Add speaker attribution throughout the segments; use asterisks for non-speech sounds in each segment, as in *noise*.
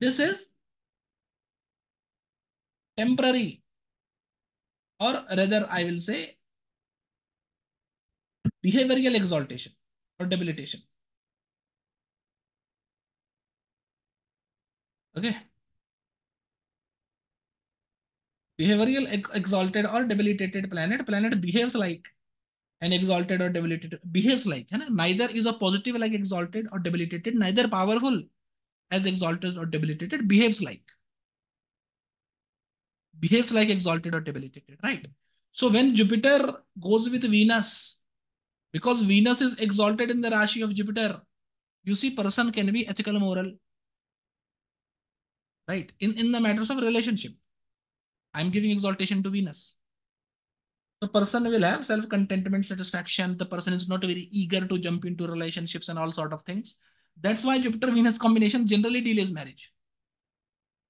Speaker 1: this is temporary or rather I will say behavioral exaltation or debilitation. Okay. Behavioral ex exalted or debilitated planet. Planet behaves like an exalted or debilitated behaves like neither is a positive like exalted or debilitated neither powerful as exalted or debilitated behaves like. Behaves like exalted or debilitated right? So when jupiter goes with venus because venus is exalted in the rashi of jupiter you see person can be ethical moral right? In in the matters of relationship. I'm giving exaltation to venus. The person will have self-contentment satisfaction. The person is not very eager to jump into relationships and all sort of things that's why jupiter venus combination generally delays marriage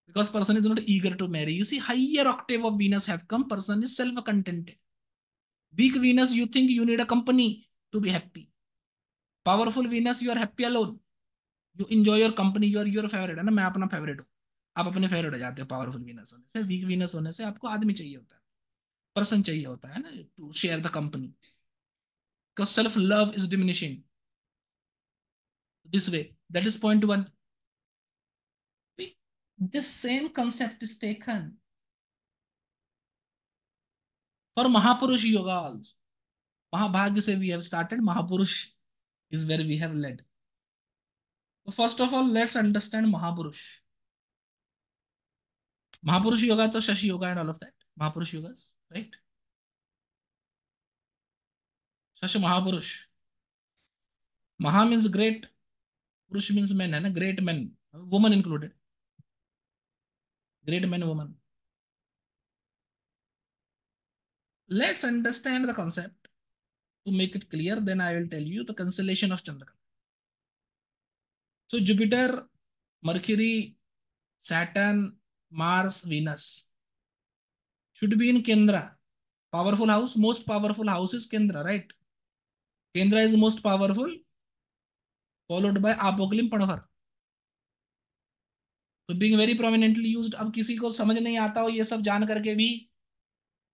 Speaker 1: because person is not eager to marry you see higher octave of venus have come person is self-contented weak venus you think you need a company to be happy powerful venus you are happy alone you enjoy your company you are your favorite है ना मैं अपना favourite हूँ आप अपने favourite हो जाते हो पावरफुल वीनस होने से वीक वीनस होने से आपको आदमी चाहिए होता है पर्सन चाहिए होता है ना to share the company because self love is diminishing this way. That is point one. This same concept is taken for mahapurush yoga also. Mahabhagya se we have started mahapurush is where we have led. First of all let's understand mahapurush. Mahapurush yoga to shashi yoga and all of that. Mahapurush yogas right? Shashi mahapurush. Maha means great purush mean men है ना great man woman included great man woman let's understand the concept to make it clear then I will tell you the consolation of Chandra so Jupiter Mercury Saturn Mars Venus should be in kendra powerful house most powerful house is kendra right kendra is most powerful followed by apocalypse panavar तो being very prominently used अब किसी को समझ नहीं आता हो, ये सब जान करके भी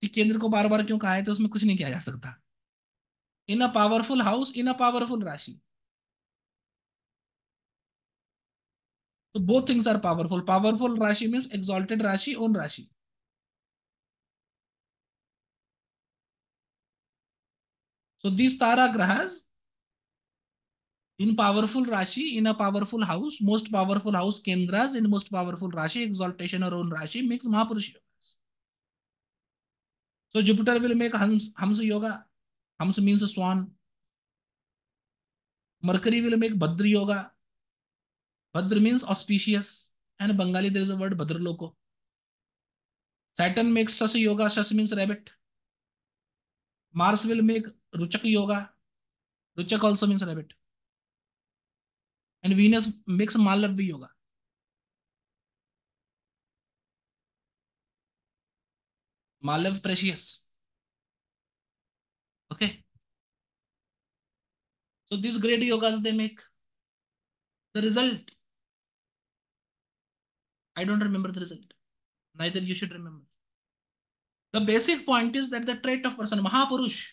Speaker 1: कि केंद्र को बार बार क्यों कहा है तो उसमें कुछ नहीं किया जा सकता। In a powerful house in a powerful rashi. तो both things are powerful powerful rashi means exalted rashi own rashi. So these tara grahas in powerful rashi in a powerful house most powerful house kendras in most powerful rashi exaltation or own rashi makes mahapurush yogas so jupiter will make hams hams yoga hams means swan mercury will make bhadra yoga bhadra means auspicious and bengali there is a word bhadra loko saturn makes sas yoga sas means rabbit mars will make ruchak yoga ruchak also means rabbit and Venus makes Malavya yoga. Malav precious. Okay. So these great yogas they make. The result. I don't remember the result. Neither you should remember. The basic point is that the trait of person, Mahapurush,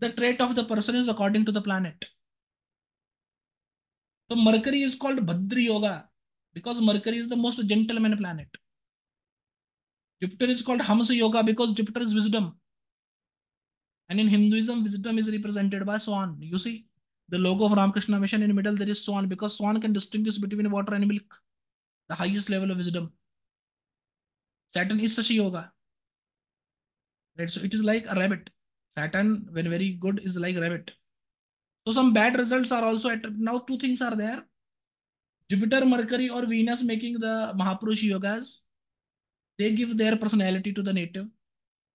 Speaker 1: the trait of the person is according to the planet. So Mercury is called Bhadra Yoga because Mercury is the most gentleman planet. Jupiter is called Hamsa Yoga because Jupiter is wisdom. And in Hinduism, wisdom is represented by swan. You see, the logo of Ramakrishna Mission in the middle, there is swan because swan can distinguish between water and milk, the highest level of wisdom. Saturn is Sashi Yoga. Right? So it is like a rabbit. Saturn, when very good, is like rabbit. So some bad results are also at now two things are there. Jupiter, Mercury, or Venus making the Mahapurush yogas. They give their personality to the native.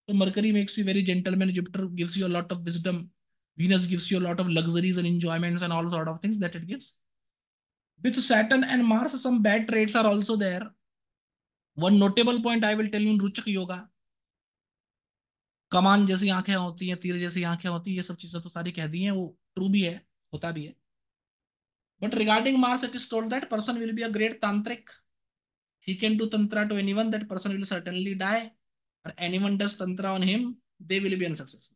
Speaker 1: So Mercury makes you very gentleman. Jupiter gives you a lot of wisdom. Venus gives you a lot of luxuries and enjoyments and all sort of things that it gives. With Saturn and Mars, some bad traits are also there. One notable point I will tell you in Ruchak Yoga. कमान जैसी आँखें होती हैं तीर जैसी आँखें होती हैं ये सब चीज़ें तो सारी कह दी हैं वो ट्रू भी है होता भी है But regarding Mars, it is told that person will be a great tantric. He can do tantra to anyone. That person will certainly die. Or anyone does tantra on him, they will be unsuccessful.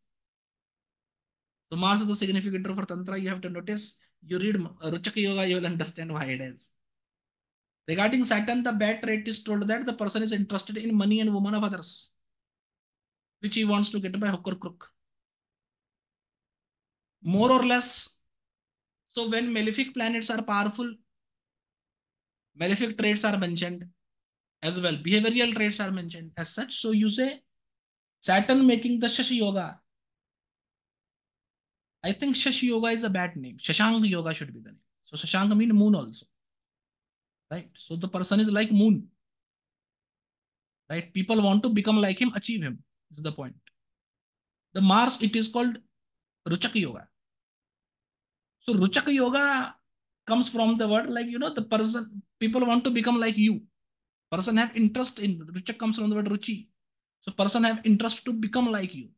Speaker 1: So Mars is the significator for tantra. You have to notice. You read Ruchaka Yoga, you will understand why it is. Regarding Saturn, the bad trait is told that the person is interested in money and woman of others, which he wants to get by hook or crook. More or less, so when malefic planets are powerful, malefic traits are mentioned as well. Behavioral traits are mentioned as such. So you say Saturn making the Shashi Yoga. I think Shashi Yoga is a bad name. Shashank Yoga should be the name. So Shashank means moon also. Right? So the person is like moon. Right? People want to become like him, achieve him. Is the point. The Mars, it is called Ruchak Yoga. So Ruchak Yoga comes from the word like, you know, the person, people want to become like you. Person have interest in, Ruchak comes from the word Ruchi. So person have interest to become like you.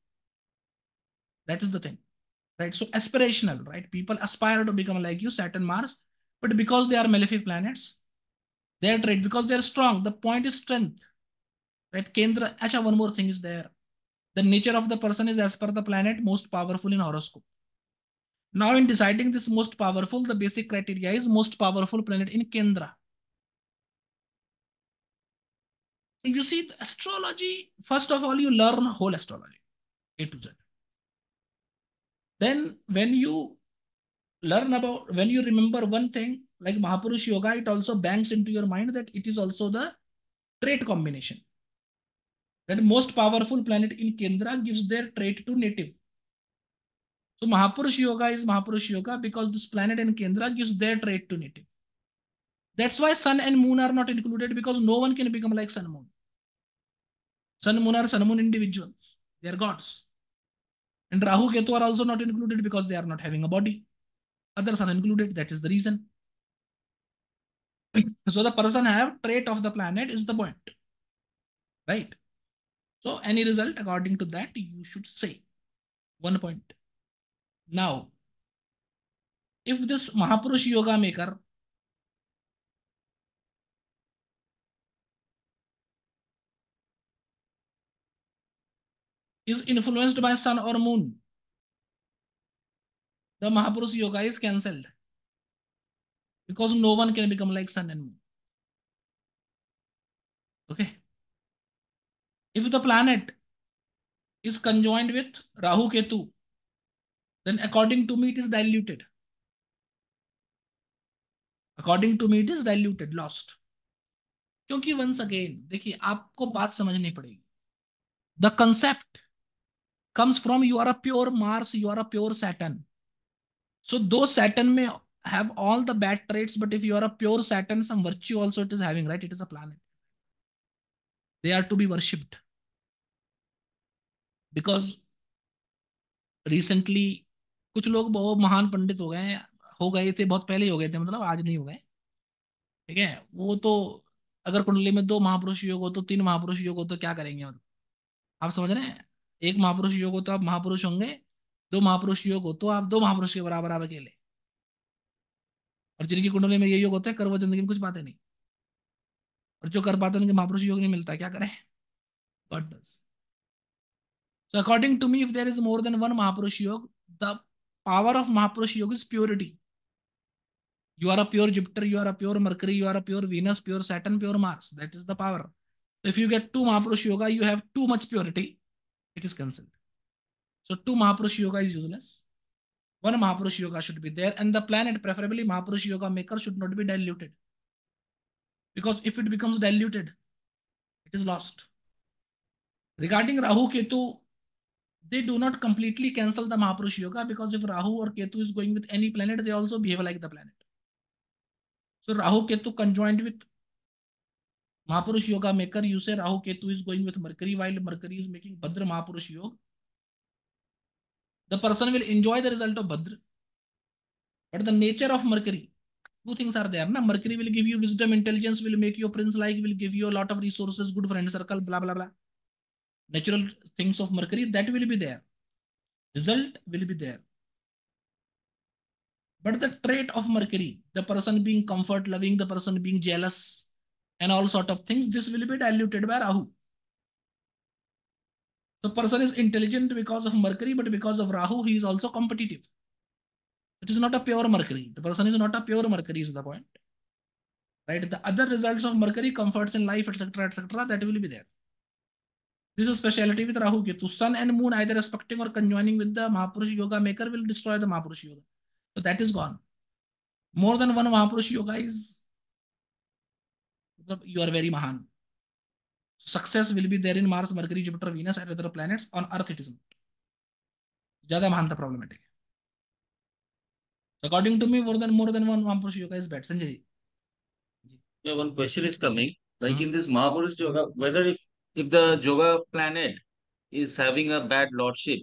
Speaker 1: That is the thing, right? So aspirational, right? People aspire to become like you, Saturn, Mars, but because they are malefic planets, their trait, because they are strong, the point is strength, right? Kendra, Acha, one more thing is there. The nature of the person is as per the planet most powerful in horoscope. Now in deciding this most powerful, the basic criteria is most powerful planet in Kendra. You see, astrology, first of all, you learn whole astrology, A to Z. Then when you learn about, when you remember one thing, like Mahapurush Yoga, it also banks into your mind that it is also the trait combination. That most powerful planet in Kendra gives their trait to native. So Mahapurush Yoga is Mahapurush Yoga because this planet and Kendra gives their trait to native. That's why Sun and Moon are not included because no one can become like Sun Moon. Sun Moon are Sun Moon individuals. They are gods. And Rahu Ketu are also not included because they are not having a body. Others are included. That is the reason. *coughs* so the person have trait of the planet is the point. Right? So any result according to that you should say. One point. Now, if this Mahapurush Yoga maker is influenced by sun or moon, the Mahapurush Yoga is cancelled because no one can become like sun and moon. Okay. If the planet is conjoined with Rahu Ketu, then according to me it is diluted. According to me it is diluted, lost. क्योंकि once again देखिए आपको बात समझनी पड़ेगी the concept comes from you are a pure Mars, you are a pure Saturn. So those Saturn may have all the bad traits, but if you are a pure Saturn, some virtue also it is having, right? It is a planet. They are to be worshipped. Because recently कुछ लोग बहुत महान पंडित हो गए हो गए थे बहुत पहले हो गए थे मतलब आज नहीं हो गए। ठीक है? वो तो अगर कुंडली में दो महापुरुष योग हो तो तीन महापुरुष योग हो तो क्या करेंगे मतलब आप समझ रहे हैं? एक महापुरुष योग हो तो आप महापुरुष होंगे। दो महापुरुष योग हो तो आप दो महापुरुष के बराबर आप अकेले। और जिनकी कुंडली में ये योग होता है कर वो ज़िंदगी में कुछ पाते नहीं। और जो कर पाते उनके महापुरुष योग नहीं मिलता क्या करें? So according to me, if there is more than one Mahapurush Yoga, the power of Mahapurush Yoga is purity. You are a pure Jupiter, you are a pure Mercury, you are a pure Venus, pure Saturn, pure Mars. That is the power. If you get two Mahapurush Yoga, you have too much purity. It is cancelled. So two Mahapurush Yoga is useless. One Mahapurush Yoga should be there, and the planet, preferably Mahapurush Yoga maker, should not be diluted. Because if it becomes diluted, it is lost. Regarding Rahu Ketu, they do not completely cancel the Mahapurush Yoga because if Rahu or Ketu is going with any planet, they also behave like the planet. So Rahu Ketu conjoined with Mahapurush Yoga maker, you say Rahu Ketu is going with Mercury while Mercury is making Bhadra Mahapurush Yoga. The person will enjoy the result of Bhadra. But the nature of Mercury, two things are there. Na? Mercury will give you wisdom, intelligence, will make you prince-like, will give you a lot of resources, good friend circle, blah, blah, blah. Natural things of Mercury, that will be there. Result will be there. But the trait of Mercury, the person being comfort loving, the person being jealous, and all sort of things, this will be diluted by Rahu. The person is intelligent because of Mercury, but because of Rahu, he is also competitive. It is not a pure Mercury. The person is not a pure Mercury, is the point. Right? The other results of Mercury, comforts in life, etc., etc., that will be there. This is speciality with Rahu Ketu. Sun and Moon either respecting or conjoining with the Mahapurush Yoga maker will destroy the Mahapurush Yoga. So that is gone. More than one Mahapurush Yoga is you are very Mahan. Success will be there in Mars, Mercury, Jupiter, Venus, and other planets. On Earth, it is not. ज़्यादा महानता problematic. According to me, more than more than one Mahapurush Yoga is bad. Sanjay
Speaker 2: Yeah, one question is coming. Like mm-hmm. in this Mahapurush Yoga, whether if if the yoga planet is having a bad lordship,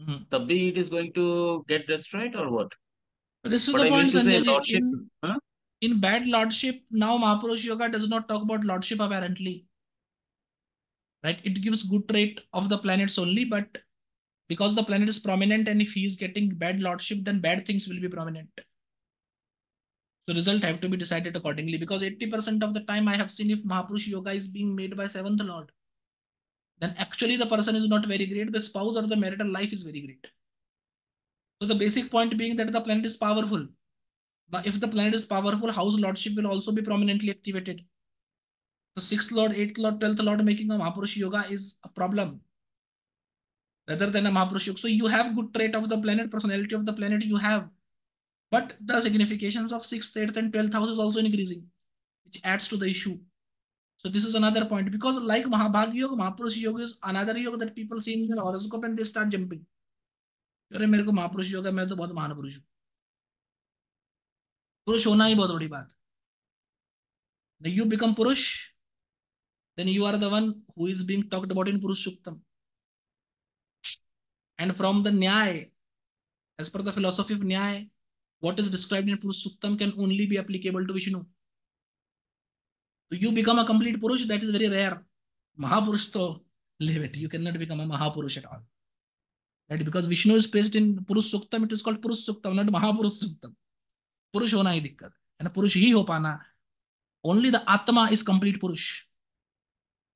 Speaker 2: mm-hmm. tabhi it is going to get destroyed or what?
Speaker 1: This is but the I point. Lordship, in, huh? in bad lordship, now Mahapurush Yoga does not talk about lordship apparently. Right? It gives good trait of the planets only, but because the planet is prominent and if he is getting bad lordship, then bad things will be prominent. So result have to be decided accordingly because 80% of the time I have seen if Mahapurush Yoga is being made by seventh lord, then actually the person is not very great. The spouse or the marital life is very great. So the basic point being that the planet is powerful. But if the planet is powerful, house lordship will also be prominently activated. So sixth lord, eighth lord, twelfth lord making a Mahapurush Yoga is a problem rather than a Mahapurush Yoga. So you have good trait of the planet, personality of the planet you have. But the significations of 6th, 8th and 12th house is also increasing, which adds to the issue. So this is another point because like Mahabhagya Yoga, Mahapurush Yoga is another yoga that people see in their horoscope and they start jumping. अरे मेरे को महापुरुष योगा मैं तो बहुत महान पुरुष हूँ पुरुष होना ही बहुत बड़ी बात you become purush then you are the one who is being talked about in purush suktam and from the nyay as per the philosophy of nyay what is described in Purush Suktam can only be applicable to Vishnu. You become a complete Purush, that is very rare. Mahapurush to leave it. You cannot become a Mahapurush at all. Right? Because Vishnu is placed in Purush Suktam, it is called Purush Suktam, not Mahapurush Suktam. Purush hona dikkat. And Purush hi ho. Only the Atma is complete Purush.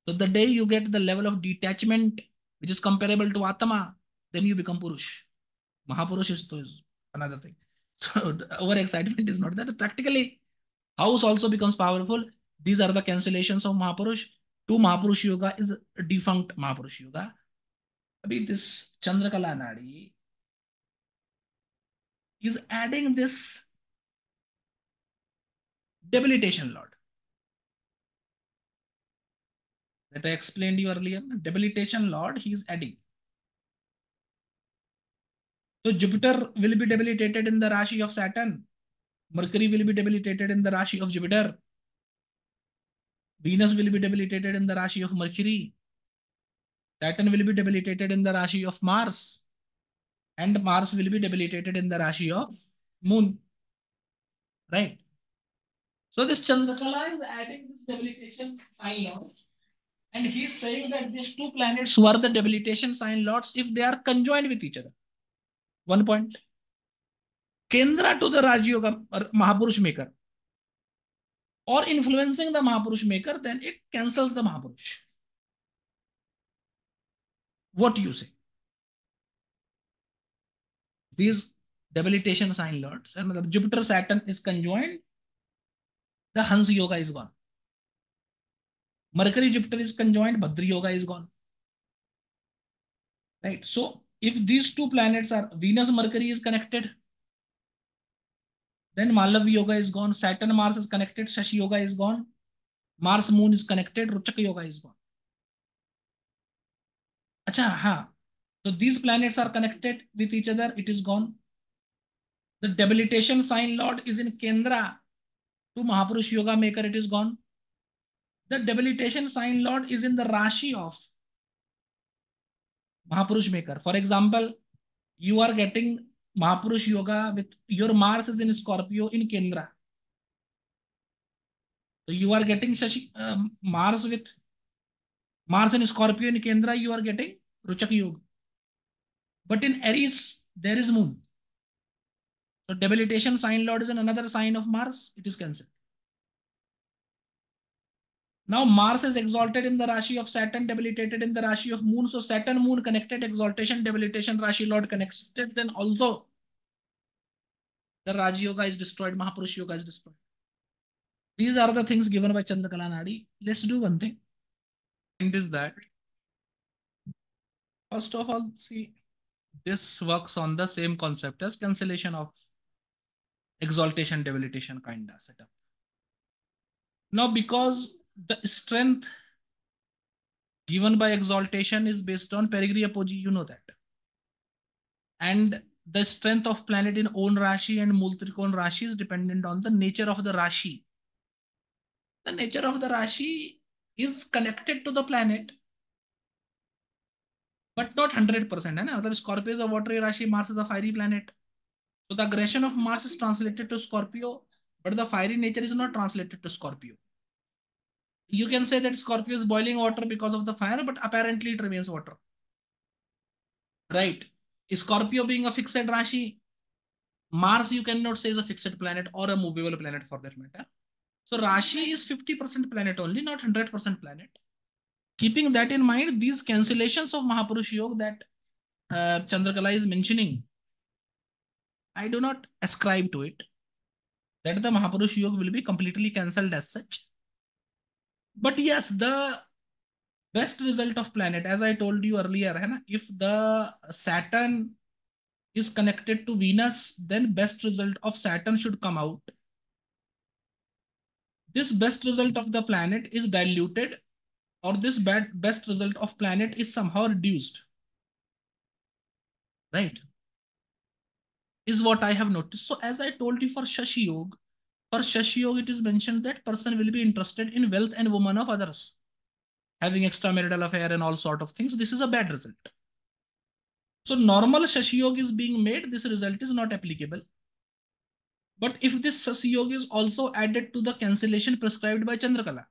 Speaker 1: So the day you get the level of detachment which is comparable to Atma, then you become Purush. Mahapurush is another thing. *laughs* So over excitement is not that. Practically, house also becomes powerful. These are the cancellations of Mahapurush. Two Mahapurush Yoga is defunct Mahapurush Yoga. Abhi this Chandrakala Nadi is adding this debilitation lord. That I explained you earlier. Debilitation lord he is adding. So Jupiter will be debilitated in the Rashi of Saturn. Mercury will be debilitated in the Rashi of Jupiter. Venus will be debilitated in the Rashi of Mercury. Saturn will be debilitated in the Rashi of Mars. And Mars will be debilitated in the Rashi of Moon. Right? So this Chandrakala is adding this debilitation sign lords. And he's saying that these two planets were the debilitation sign lords, if they are conjoined with each other, one point. Kendra to the Raj Yoga or Mahapurush maker or influencing the Mahapurush maker, then it cancels the Mahapurush. What do you say? These debilitation sign lords, and Jupiter Saturn is conjoined, the Hans Yoga is gone. Mercury Jupiter is conjoined, Bhadra Yoga is gone. Right. So if these two planets are Venus, Mercury is connected, then Malav Yoga is gone. Saturn, Mars is connected. Shashi Yoga is gone. Mars, Moon is connected. Ruchaka Yoga is gone. Acha, ha. So these planets are connected with each other. It is gone. The debilitation sign lord is in Kendra. To Mahapurush Yoga maker, it is gone. The debilitation sign lord is in the Rashi of Mahapurush maker. For example, you are getting Mahapurush yoga with your Mars is in Scorpio in Kendra. So you are getting Shashi, uh, Mars with Mars in Scorpio in Kendra, you are getting Ruchak Yoga. But in Aries, there is Moon. So debilitation sign lord is another sign of Mars. It is cancelled. Now Mars is exalted in the Rashi of Saturn, debilitated in the Rashi of Moon. So Saturn, Moon connected, exaltation, debilitation, Rashi Lord connected. Then also the Raja Yoga is destroyed, Mahapurush Yoga is destroyed. These are the things given by Chandrakala Nadi. Let's do one thing. And is that first of all, see, this works on the same concept as cancellation of exaltation, debilitation kind of setup. Now, because the strength given by exaltation is based on perigee apogee, you know that. And the strength of planet in own Rashi and Multrikon Rashi is dependent on the nature of the Rashi. The nature of the Rashi is connected to the planet, but not 100%. Hai Scorpio is a watery Rashi, Mars is a fiery planet. So the aggression of Mars is translated to Scorpio, but the fiery nature is not translated to Scorpio you can say that Scorpio is boiling water because of the fire, but apparently it remains water. Right. Scorpio being a fixed Rashi, Mars you cannot say is a fixed planet or a movable planet for that matter. So Rashi is 50% planet only, not 100% planet. Keeping that in mind, these cancellations of Mahapurush Yoga that uh, Chandrakala is mentioning, I do not ascribe to it. That the Mahapurush Yoga will be completely cancelled as such. But yes, the best result of planet, as I told you earlier, if the Saturn is connected to Venus, then best result of Saturn should come out. This best result of the planet is diluted or this bad best result of planet is somehow reduced. Right? Is what I have noticed. So as I told you for Shashi Yoga, for Shashi Yoga, it is mentioned that person will be interested in wealth and woman of others. Having extramarital affair and all sort of things. This is a bad result. So normal Shashi Yoga is being made. This result is not applicable. But if this Shashi Yoga is also added to the cancellation prescribed by Chandrakala,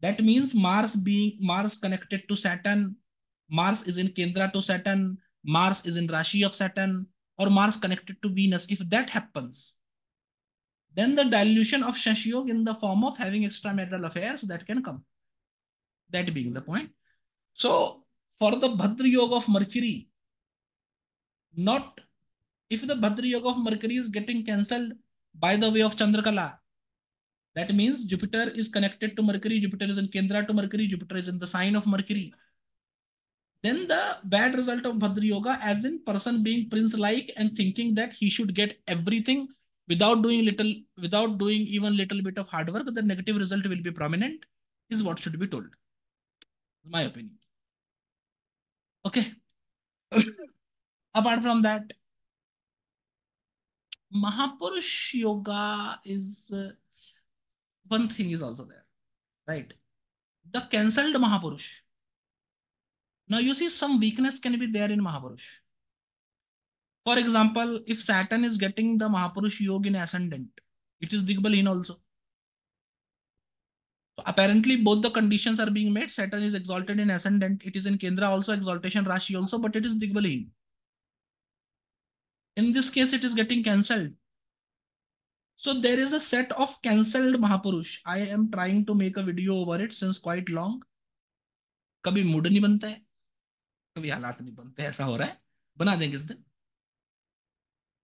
Speaker 1: that means Mars being Mars connected to Saturn, Mars is in Kendra to Saturn, Mars is in Rashi of Saturn, or Mars connected to Venus. If that happens, then the dilution of Shashiyog in the form of having extramarital affairs that can come. That being the point. So for the Bhadra Yoga of Mercury, not if the Bhadra Yoga of Mercury is getting cancelled by the way of Chandrakala, that means Jupiter is connected to Mercury, Jupiter is in Kendra to Mercury, Jupiter is in the sign of Mercury. Then the bad result of Bhadra Yoga as in person being prince-like and thinking that he should get everything without doing little, without doing even little bit of hard work, the negative result will be prominent is what should be told. My opinion. Okay. *laughs* Apart from that, Mahapurush Yoga is uh, one thing is also there, right? The cancelled Mahapurush. Now you see some weakness can be there in Mahapurush. For example, if Saturn is getting the Mahapurush Yoga in ascendant, it is Digbalheen also. So apparently both the conditions are being met. Saturn is exalted in ascendant. It is in Kendra also, exaltation Rashi also, but it is Digbalheen. In this case, it is getting cancelled. So there is a set of cancelled Mahapurush. I am trying to make a video over it since quite long. कभी mood नहीं बनता है कभी हालात नहीं बनते ऐसा हो रहा है बना देंगे इस दिन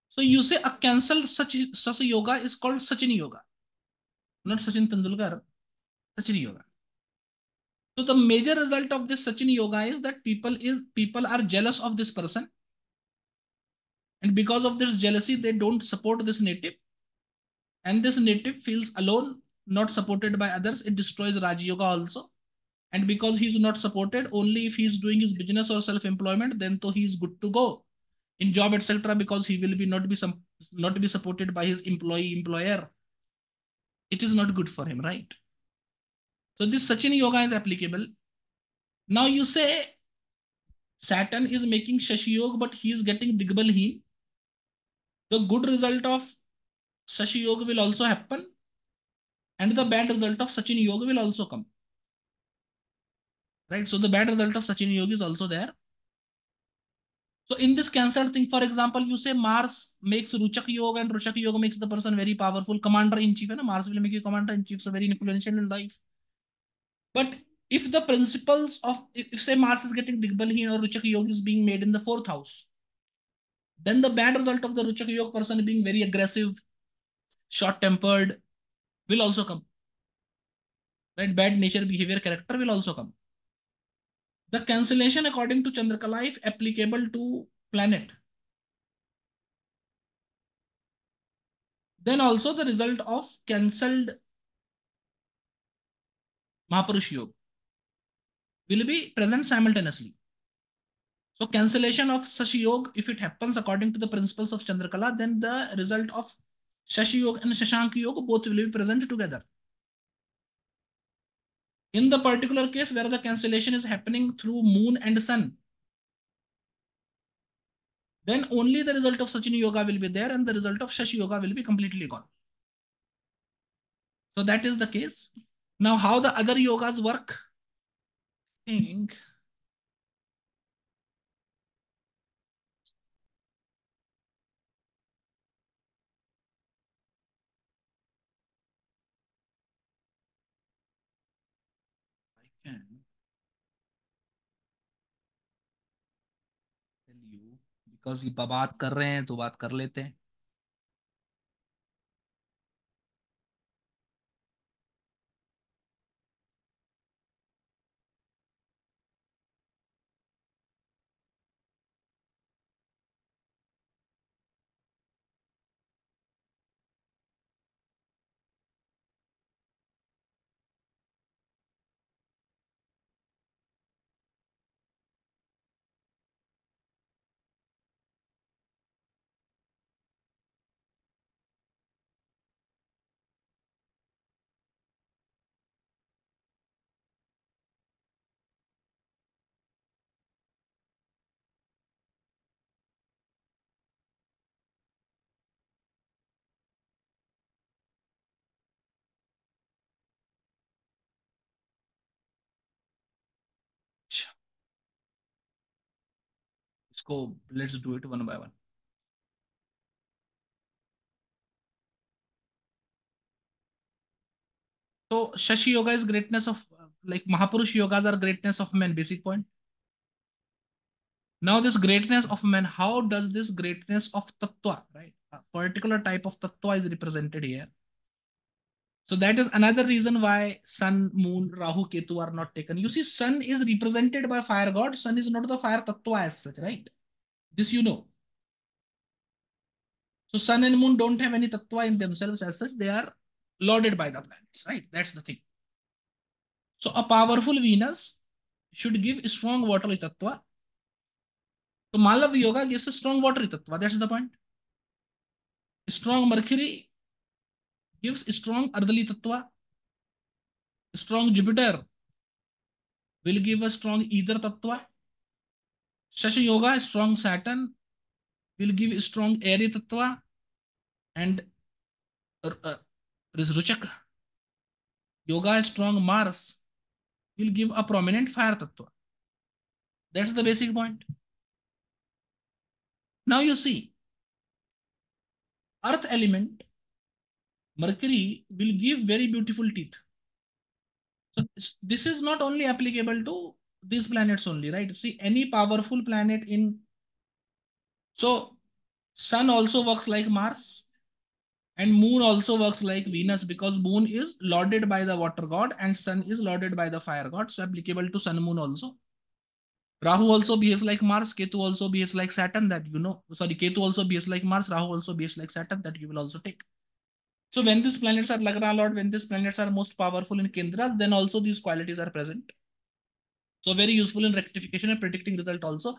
Speaker 1: So you say a cancelled such such yoga is called Sachin yoga, not Sachin Tendulkar, Sachin yoga. So the major result of this Sachin yoga is that people is people are jealous of this person, and because of this jealousy, they don't support this native, and this native feels alone, not supported by others. It destroys Raj yoga also. And because he's not supported, only if he's doing his business or self-employment, then so he's good to go in job etc because he will be not be some not be supported by his employee employer it is not good for him right so this sachin yoga is applicable. Now you say saturn is making shashi yoga but he is getting digbalhi the good result of shashi yoga will also happen and the bad result of sachin yoga will also come. Right? So the bad result of sachin yoga is also there. So in this cancer thing, for example, you say Mars makes Ruchak Yoga and Ruchak Yoga makes the person very powerful, commander in chief. And Mars will make you commander in chief, so very influential in life. But if the principles of, if say Mars is getting Digbalhin or Ruchak Yog is being made in the fourth house, then the bad result of the Ruchak Yog person being very aggressive, short-tempered will also come. Right? Bad nature, behavior, character will also come. The cancellation according to Chandrakala if applicable to planet. Then also the result of cancelled Mahapurush Yoga will be present simultaneously. So cancellation of Sashi Yoga, if it happens according to the principles of Chandrakala, then the result of Shashi Yoga and Shashank Yoga both will be present together. In the particular case where the cancellation is happening through moon and sun, then only the result of Sachini Yoga will be there and the result of Shashi Yoga will be completely gone. So that is the case. Now, how the other yogas work? I think I can tell you because ये बात कर रहे हैं तो बात कर लेते हैं let's go, let's do it one by one. So Shashi Yoga is greatness of like Mahapurush Yogas are greatness of men, basic point. Now this greatness of men, how does this greatness of Tattva, right? A particular type of Tattva is represented here. So that is another reason why Sun, Moon, Rahu, Ketu are not taken. You see, Sun is represented by fire god. Sun is not the fire Tattva as such, right? This you know. So Sun and Moon don't have any Tattva in themselves as such. They are lauded by the planets, right? That's the thing. So a powerful Venus should give strong watery tattva. So Malav Yoga gives a strong watery tattva. That's the point. Strong Mercury gives strong Ardali tattva. Strong Jupiter will give a strong Ether tattva. Shashi Yoga, strong Saturn will give strong airy tattva. And uh, Ruchak Yoga, strong Mars will give a prominent fire tattva. That's the basic point. Now you see, earth element, Mercury will give very beautiful teeth. So this is not only applicable to these planets only, right? See, any powerful planet in, so sun also works like Mars and moon also works like Venus because moon is lauded by the water god and sun is lauded by the fire god. So applicable to sun moon also. Rahu also behaves like Mars. Ketu also behaves like Saturn that you know. Sorry, Ketu also behaves like Mars. Rahu also behaves like Saturn that you will also take. So when these planets are Lagna Lord, when these planets are most powerful in Kendras, then also these qualities are present. So very useful in rectification and predicting result also.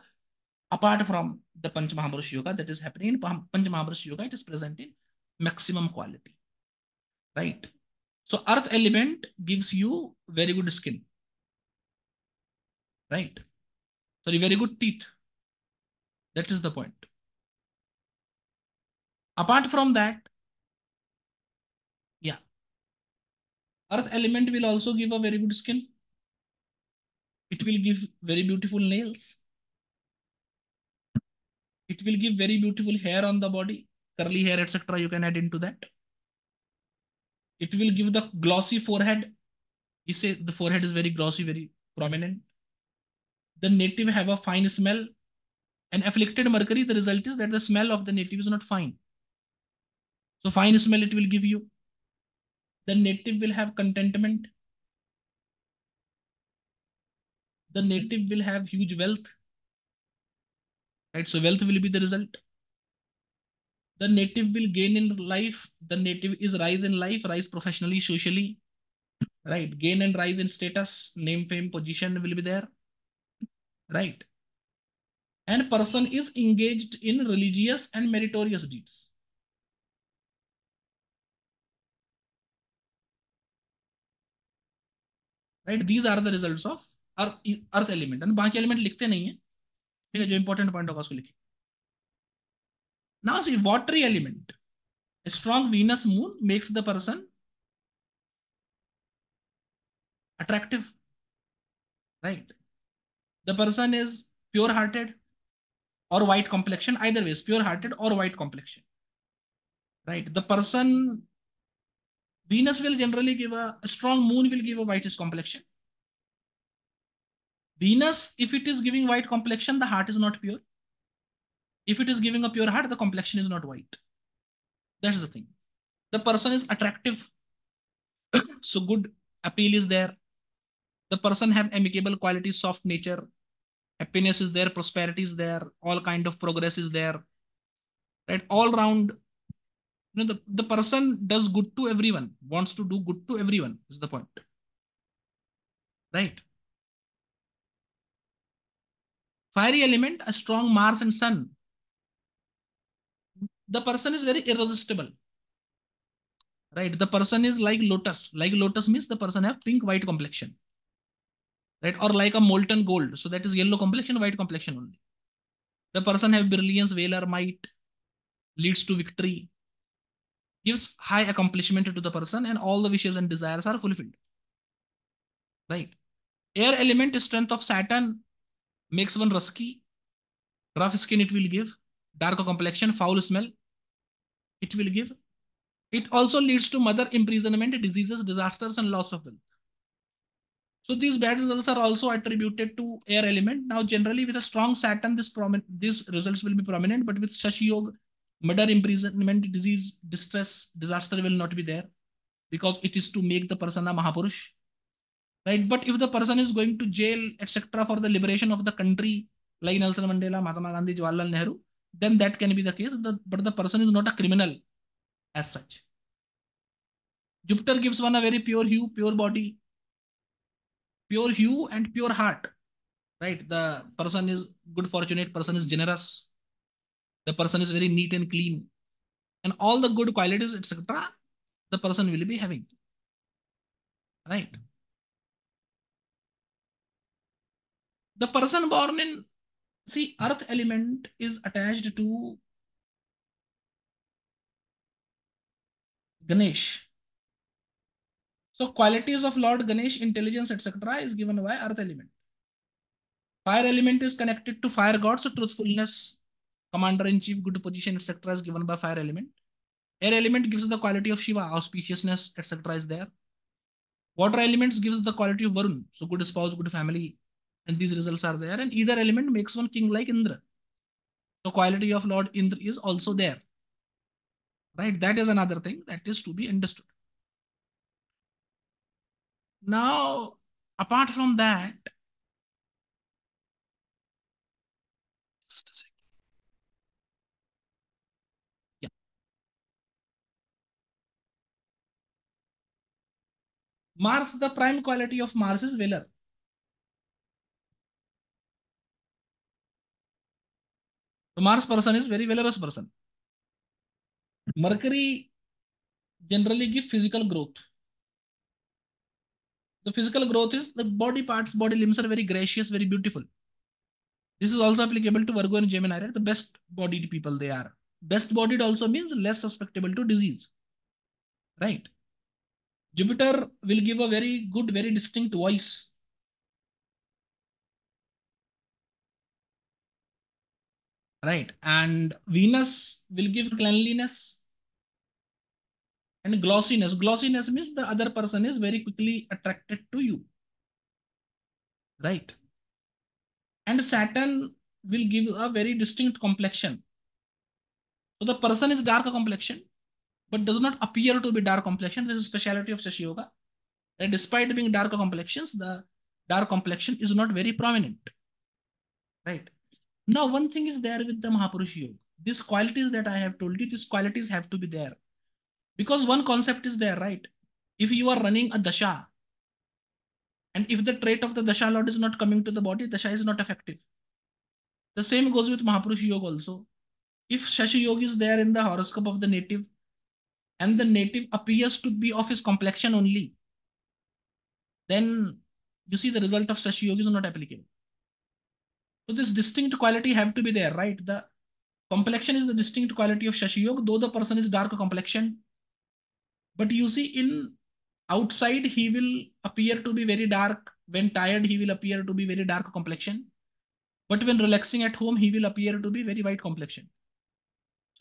Speaker 1: Apart from the Panch Mahapurush Yoga that is happening in Panch Mahapurush Yoga, it is present in maximum quality, right? So earth element gives you very good skin, right? Sorry, very good teeth. That is the point. Apart from that, earth element will also give a very good skin. It will give very beautiful nails. It will give very beautiful hair on the body, curly hair, etc. You can add into that. It will give the glossy forehead. You say the forehead is very glossy, very prominent. The native have a fine smell. And afflicted mercury, the result is that the smell of the native is not fine. So fine smell it will give you. The native will have contentment. The native will have huge wealth. Right? So wealth will be the result. The native will gain in life. The native is rise in life, rise professionally, socially. Right? Gain and rise in status, name, fame, position will be there. Right? And person is engaged in religious and meritorious deeds. Right? These are the results of earth element और बाकी element लिखते नहीं है ठीक है जो important point होगा उसको लिखिए now see watery element strong Venus moon makes the person attractive right the person is pure hearted or white complexion either ways pure hearted or white complexion right the person venus will generally give a, a strong moon will give a whitish complexion Venus, if it is giving white complexion, the heart is not pure. If it is giving a pure heart, the complexion is not white. That's the thing. The person is attractive. *coughs* so good appeal is there. The person have amicable qualities, soft nature. Happiness is there, prosperity is there, all kind of progress is there. Right? All round, know, the, the person does good to everyone, wants to do good to everyone, is the point. Right? fiery element, a strong Mars and Sun, the person is very irresistible. Right? The person is like lotus. Like lotus means the person have pink white complexion. Right? Or like a molten gold. So that is yellow complexion, white complexion only. The person have brilliance, valor, might, leads to victory, gives high accomplishment to the person, and all the wishes and desires are fulfilled. Right? Air element, strength of Saturn, makes one rusky. Rough skin it will give. Dark complexion, foul smell it will give. It also leads to mother imprisonment, diseases, disasters, and loss of wealth. So these bad results are also attributed to air element. Now, generally with a strong Saturn, this these results will be prominent, but with Shashi Yoga, murder, imprisonment, disease, distress, disaster will not be there because it is to make the person a Mahapurush right? But if the person is going to jail, etc., for the liberation of the country, like Nelson Mandela, Mahatma Gandhi, Jawaharlal Nehru, then that can be the case. But the person is not a criminal as such. Jupiter gives one a very pure hue, pure body, pure hue and pure heart. Right? The person is good, fortunate, person is generous. The person is very neat and clean. And all the good qualities, etc., the person will be having. Right? the person born in see earth element is attached to Ganesh. So qualities of Lord Ganesh, intelligence, etc. is given by earth element. Fire element is connected to fire god, so truthfulness, commander-in-chief, good position, etc. is given by fire element. Air element gives the quality of Shiva, auspiciousness, etc. is there. Water elements gives the quality of Varun, so good spouse, good family, and these results are there and either element makes one king like Indra. So quality of Lord Indra is also there. Right? That is another thing that is to be understood. Now, apart from that, just a second. Mars, the prime quality of Mars is valor. The Mars person is very valorous person. Mercury generally give physical growth. The physical growth is the body parts, body limbs are very gracious, very beautiful. This is also applicable to Virgo and Gemini, right? The best bodied people they are. Best bodied also means less susceptible to disease, right? Jupiter will give a very good, very distinct voice. right? And Venus will give cleanliness and glossiness. Glossiness means the other person is very quickly attracted to you, right? And Saturn will give a very distinct complexion. So the person is dark complexion, but does not appear to be dark complexion. This is speciality of Shashi Yoga. And despite being dark complexions, the dark complexion is not very prominent. Right. Now, one thing is there with the Mahapurush Yoga. These qualities that I have told you, these qualities have to be there. Because one concept is there, right? If you are running a dasha, and if the trait of the dasha lord is not coming to the body, dasha is not effective. The same goes with Mahapurush Yoga also. If Shashi Yoga is there in the horoscope of the native, and the native appears to be of his complexion only, then you see the result of Shashi Yoga is not applicable. So this distinct quality have to be there, right? The complexion is the distinct quality of Shashi Yoga, though the person is dark complexion. But you see in outside, he will appear to be very dark. When tired, he will appear to be very dark complexion. But when relaxing at home, he will appear to be very white complexion.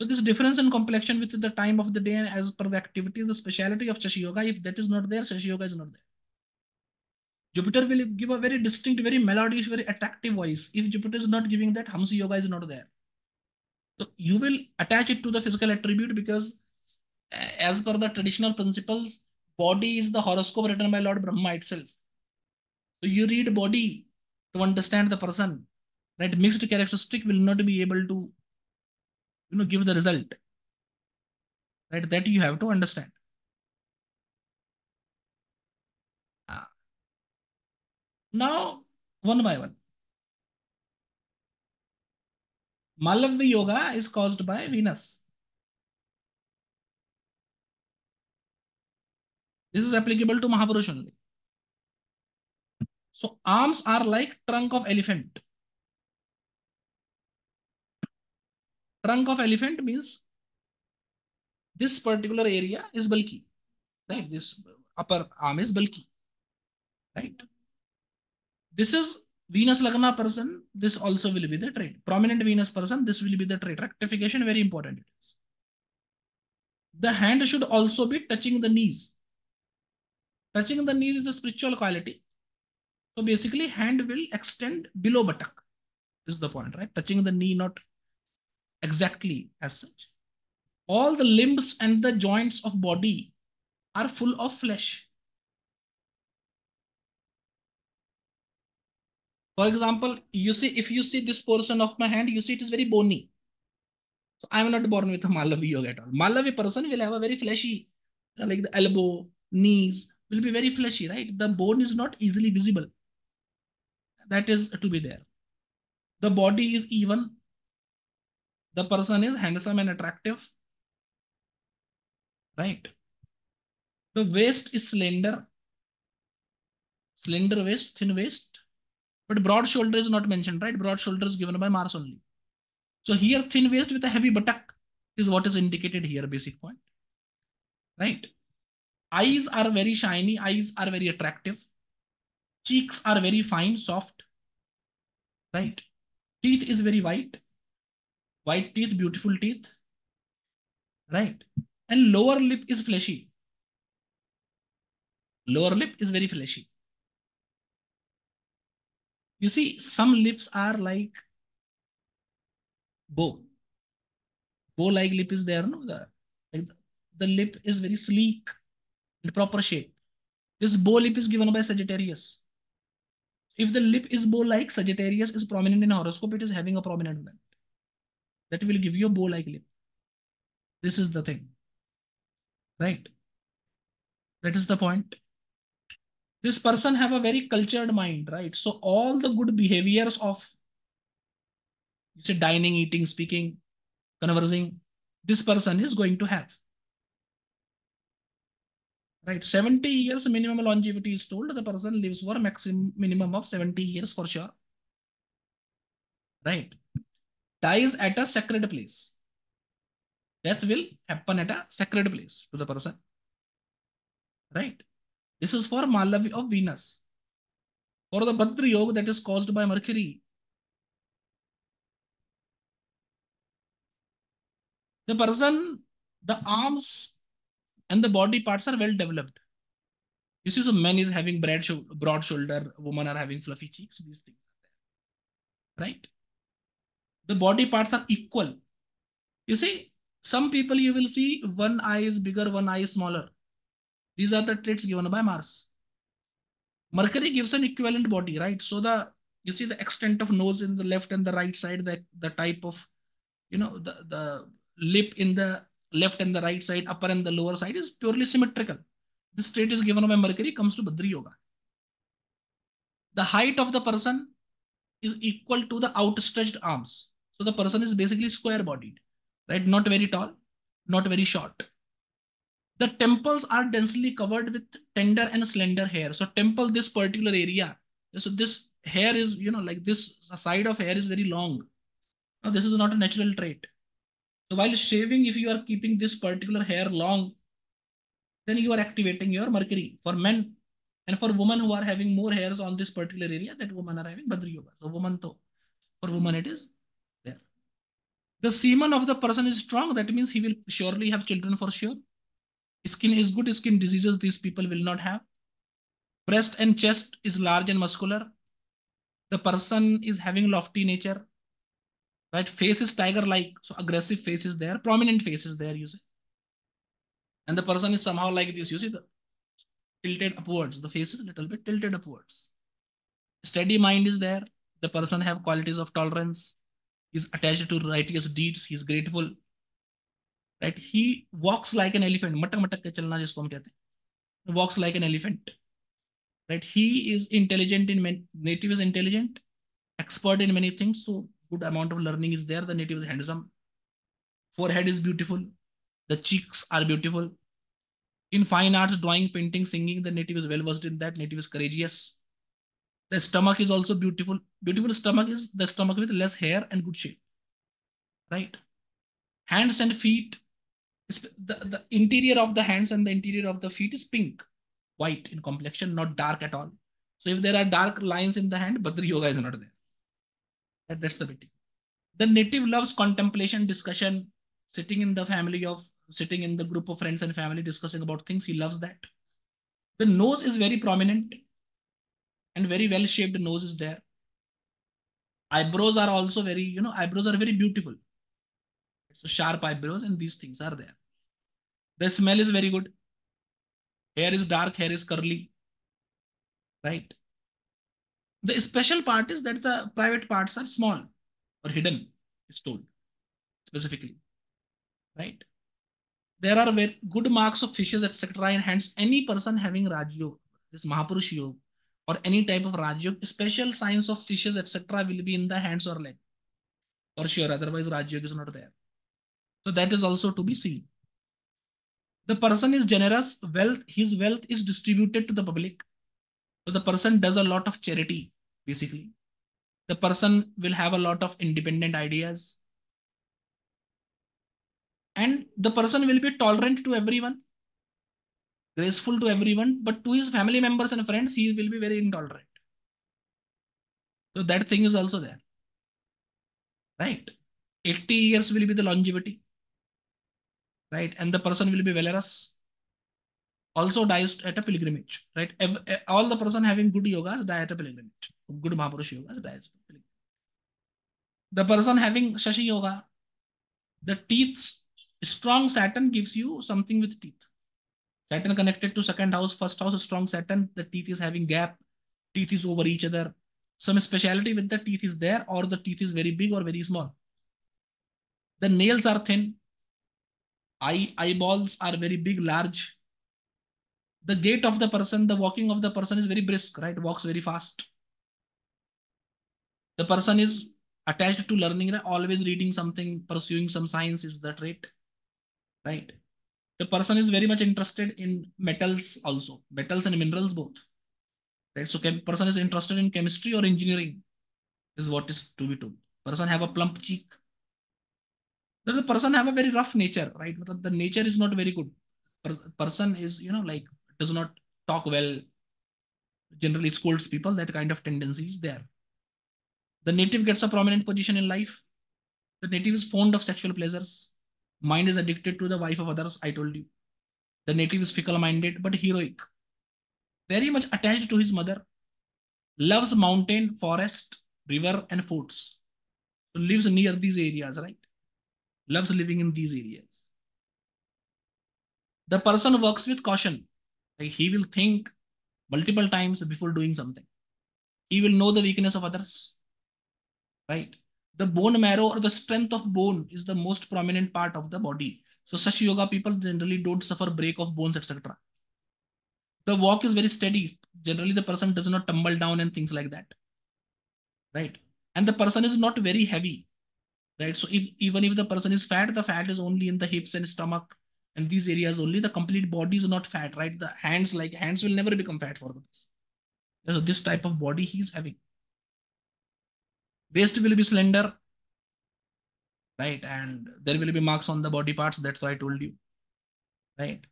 Speaker 1: So this difference in complexion with the time of the day as per the activity, the speciality of Shashi Yoga, if that is not there, Shashi Yoga is not there. Jupiter will give a very distinct, very melodious, very attractive voice. If Jupiter is not giving that, Hamsa Yoga is not there. So you will attach it to the physical attribute because as per the traditional principles, body is the horoscope written by Lord Brahma itself. So you read body to understand the person, right? Mixed characteristic will not be able to, you know, give the result, right? That you have to understand. Ah. Now, one by one. Malavya Yoga is caused by Venus. This is applicable to Mahapurush only. So arms are like trunk of elephant. Trunk of elephant means this particular area is bulky, right? This upper arm is bulky, right? This is Venus Lagna person. This also will be the trait. Prominent Venus person, this will be the trait. Rectification, very important. The hand should also be touching the knees. Touching the knees is a spiritual quality. So basically, hand will extend below buttock. This is the point, right? Touching the knee, not exactly as such. All the limbs and the joints of body are full of flesh. For example, you see, if you see this portion of my hand, you see it is very bony. So I am not born with a Malavya yoga at all. Malavya person will have a very fleshy, like the elbow, knees will be very fleshy, right? The bone is not easily visible. That is to be there. The body is even. The person is handsome and attractive. Right. The waist is slender. Slender waist, thin waist. But broad shoulder is not mentioned, right? Broad shoulder is given by Mars only. So here thin waist with a heavy buttock is what is indicated here, basic point. Right? Eyes are very shiny. Eyes are very attractive. Cheeks are very fine, soft. Right? Teeth is very white. White teeth, beautiful teeth. Right? And lower lip is fleshy. Lower lip is very fleshy. You see, some lips are like bow. Bow-like lip is there, no? The, like the, lip is very sleek in proper shape. This bow lip is given by Sagittarius. If the lip is bow-like, Sagittarius is prominent in horoscope, it is having a prominent band. That will give you a bow-like lip. This is the thing. Right? That is the point this person have a very cultured mind, right? So all the good behaviors of you say dining, eating, speaking, conversing, this person is going to have. Right, 70 years minimum longevity is told. The person lives for maximum minimum of 70 years for sure. Right, dies at a sacred place. Death will happen at a sacred place to the person. Right. This is for Malavya of Venus. For the Bhadra Yoga that is caused by Mercury. The person, the arms and the body parts are well developed. You see, so men is having broad, broad shoulder, women are having fluffy cheeks, these things right? The body parts are equal. You see, some people you will see one eye is bigger, one eye is smaller. These are the traits given by Mars. Mercury gives an equivalent body, right? So the you see the extent of nose in the left and the right side, the, the type of, you know, the, the lip in the left and the right side, upper and the lower side is purely symmetrical. This trait is given by Mercury, comes to Bhadra Yoga. The height of the person is equal to the outstretched arms. So the person is basically square bodied, right? Not very tall, not very short. The temples are densely covered with tender and slender hair. So temple, this particular area. So this hair is, you know, like this side of hair is very long. Now this is not a natural trait. So while shaving, if you are keeping this particular hair long, then you are activating your mercury. For men, and for women who are having more hairs on this particular area, that women are having Bhadra Yoga. So woman to, for woman it is. The semen of the person is strong. That means he will surely have children for sure. Skin is good. Skin diseases these people will not have. Breast and chest is large and muscular. The person is having lofty nature. Right? Face is tiger-like. So aggressive face is there. Prominent face is there, you see. And the person is somehow like this. You see the tilted upwards. The face is a little bit tilted upwards. Steady mind is there. The person have qualities of tolerance. He's attached to righteous deeds. He's grateful. Right? He walks like an elephant. Matak matak ke chalna jisko hum kehte Walks like an elephant. Right? He is intelligent in many, native is intelligent, expert in many things. So good amount of learning is there. The native is handsome. Forehead is beautiful. The cheeks are beautiful. In fine arts, drawing, painting, singing, the native is well versed in that. Native is courageous. The stomach is also beautiful. Beautiful stomach is the stomach with less hair and good shape. Right? Hands and feet. The, the interior of the hands and the interior of the feet is pink, white in complexion, not dark at all. So if there are dark lines in the hand, Bhadra Yoga is not there. That, that's the beauty. The native loves contemplation, discussion, sitting in the family of sitting in the group of friends and family discussing about things. He loves that. The nose is very prominent and very well shaped nose is there. Eyebrows are also very, you know, eyebrows are very beautiful. So sharp eyebrows and these things are there. The smell is very good. Hair is dark, hair is curly. Right? The special part is that the private parts are small or hidden, it's told specifically. Right? there are very good marks of fishes, etc. And hence, any person having Rajyog, this Mahapurush Yoga, or any type of Rajyog, special signs of fishes, etc. will be in the hands or leg. For sure, otherwise Rajyog is not there. So that is also to be seen. The person is generous, wealth, his wealth is distributed to the public. So the person does a lot of charity, basically. The person will have a lot of independent ideas and the person will be tolerant to everyone graceful to everyone but to his family members and friends he will be very intolerant. So that thing is also there. Right? 80 years will be the longevity. Right? And the person will be valorous also dies at a pilgrimage. Right? All the person having good yogas die at a pilgrimage. Good mahapurush yogas dies the person having shashi yoga the teeth strong Saturn gives you something with teeth. Saturn connected to second house, first house, strong Saturn, the teeth is having gap, teeth is over each other. Some speciality with the teeth is there or the teeth is very big or very small. The nails are thin. Eye, eyeballs are very big, large. The gait of the person, the walking of the person is very brisk, right? Walks very fast. The person is attached to learning, right? always reading something, pursuing some science is the trait right? The person is very much interested in metals also, metals and minerals both. Right? So person is interested in chemistry or engineering is what is to be told. Person have a plump cheek. The person have a very rough nature, right? The nature is not very good. Person is, you know, like does not talk well, generally scolds people, that kind of tendency is there. The native gets a prominent position in life. The native is fond of sexual pleasures Mind is addicted to the wife of others. I told you. The native is fickle-minded but heroic. Very much attached to his mother. Loves mountain, forest, river, and forts. So lives near these areas, right? Loves living in these areas. The person works with caution. Like he will think multiple times before doing something. He will know the weakness of others. Right? The bone marrow or the strength of bone is the most prominent part of the body. So such yoga people generally don't suffer break of bones, etc. The walk is very steady. Generally, the person does not tumble down and things like that. Right? And the person is not very heavy. Right? So if even if the person is fat, the fat is only in the hips and stomach and these areas only. The complete body is not fat, right? The hands, like hands, will never become fat for the person. So this type of body he is having. Waist will be slender, right? And there will be marks on the body parts. That's why I told you, right?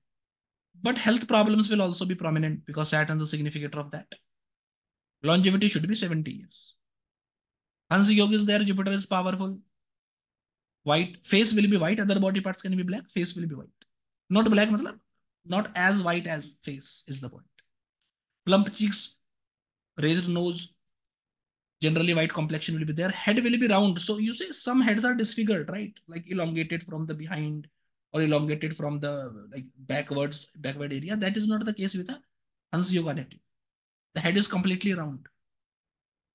Speaker 1: But health problems will also be prominent because Saturn is a significator of that. Longevity should be 70 years. Hansa Yoga is there, Jupiter is powerful. White, face will be white, other body parts can be black, face will be white. Not black, not as white as face is the point. Plump cheeks, raised nose, generally white complexion will be there. Head will be round. So you say some heads are disfigured, right? Like elongated from the behind or elongated from the like backwards, backward area. That is not the case with a Hans Yoga native. The head is completely round.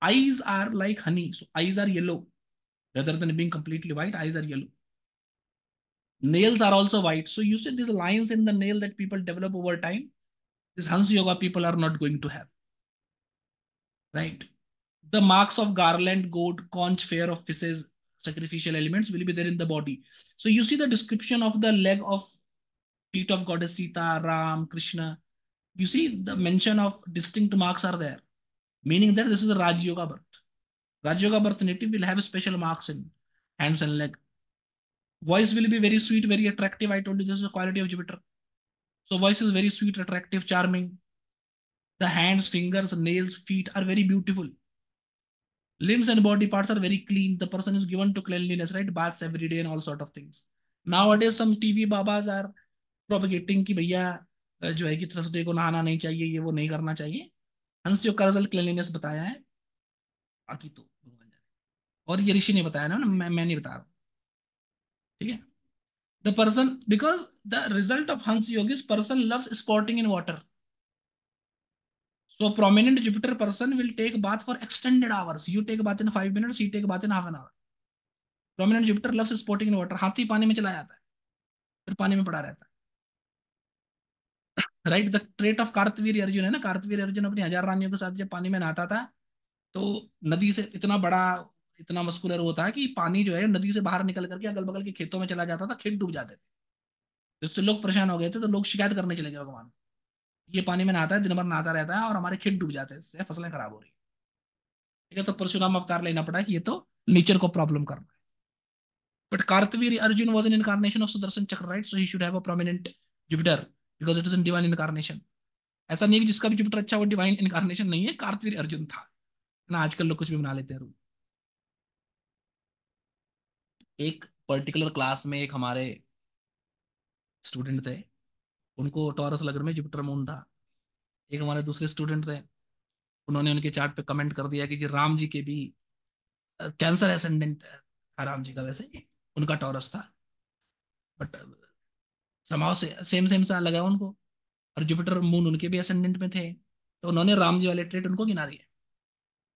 Speaker 1: Eyes are like honey. So eyes are yellow. Rather than being completely white, eyes are yellow. Nails are also white. So you see these lines in the nail that people develop over time. These Hans Yoga people are not going to have. Right? The marks of garland, goat, conch, fair of fishes, sacrificial elements will be there in the body. So you see the description of the leg of feet of goddess Sita, Ram, Krishna. You see the mention of distinct marks are there, meaning that this is a Raj Yoga birth. Raj Yoga birth native will have special marks in hands and leg. Voice will be very sweet, very attractive. I told you this is a quality of Jupiter. So voice is very sweet, attractive, charming. The hands, fingers, nails, feet are very beautiful. Limbs and body parts are very clean. The person is given to cleanliness, right? Baths every day and all sort of things. Nowadays, some TV babas are propagating कि भैया जो है कि Thursday को नहाना नहीं चाहिए ये वो नहीं करना चाहिए हंस जो का क्लिनलीनेस बताया है बाकी तो और ये ऋषि ने बताया ना मैं मैं नहीं बता रहा ठीक है the person because the result of Hans Yog is person loves water so prominent jupiter person will take bath for extended hours. You take bath in 5 minutes, he take bath in half an hour. Prominent jupiter loves sporting in हाथी पानी में चला जाता है। फिर पानी में पड़ा रहता है। Right the trait of Kartavirya Arjun है ना? कार्तवीर अर्जुन अपनी हज़ार रानियों के साथ जब पानी में नहाता था तो नदी से इतना बड़ा, इतना मस्कुलर होता है कि पानी जो है, नदी से बाहर निकल करके अगल बगल के खेतों में चला जाता था, खेत डूब जाते थे। जिससे लोग परेशान हो गए थे तो लोग शिकायत करने चले गए भगवान। ये पानी में नहाता है, दिन भर नहाता रहता है और हमारे खेत डूब जाते हैं, इससे फ़सलें खराब हो रही ठीक है तो परशुराम अवतार लेना पड़ा कि ये तो नेचर को प्रॉब्लम कर रहा है। But Kartavirya Arjun was an incarnation of Sudarshan Chakra right so he should have a prominent Jupiter because it is in divine incarnation ऐसा नहीं है कि जिसका भी जुपिटर अच्छा वो डिवाइन इनकारनेशन नहीं है, कार्तवीर अर्जुन था। ना, आजकल लोग कुछ भी बना लेते हैं रूल एक पर्टिकुलर क्लास में एक हमारे स्टूडेंट थे। उनको टॉरस लगन में जुपिटर मून था। एक हमारे दूसरे स्टूडेंट थे उन्होंने उनके चार्ट पे कमेंट कर दिया कि जी राम जी के भी कैंसर एसेंडेंट था राम जी का वैसे उनका टॉरस था। बट समाव से सेम सेम सा लगा उनको। और जुपिटर मून उनके भी असेंडेंट में थे। तो उन्होंने राम जी वाले ट्रेट उनको गिना दिया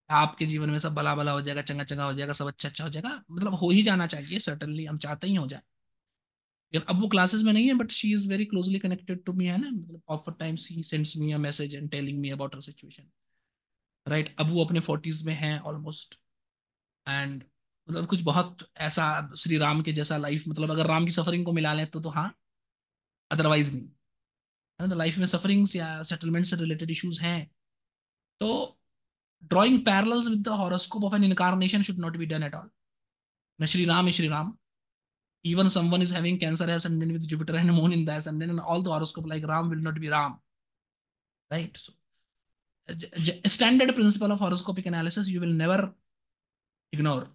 Speaker 1: आपके जीवन में सब भला भला हो जाएगा चंगा चंगा हो जाएगा, सब अच्छा अच्छा हो जाएगा। मतलब हो ही जाना चाहिए सर्टनली हम चाहते ही हो जाए। अब वो क्लासेस में नहीं है but she is very closely connected to me है ना? मतलब offer times he sends me a message and telling me about her situation right अब वो अपने फोर्टीज में हैं ऑलमोस्ट एंड मतलब कुछ बहुत ऐसा श्री राम के जैसा लाइफ मतलब अगर राम की सफरिंग को मिला लें तो तो हाँ अदरवाइज़ नहीं. है ना? तो लाइफ में सफरिंग्स या सेटलमेंट से रिलेटेड इश्यूज़ हैं. तो drawing parallels with the horoscope of incarnation should not be done at all. Now, Shri Ram is Shri Ram. Even someone is having Cancer ascendant with Jupiter and Moon in the ascendant, and then all the horoscope like Ram will not be Ram. Right? So, standard principle of horoscopic analysis you will never ignore.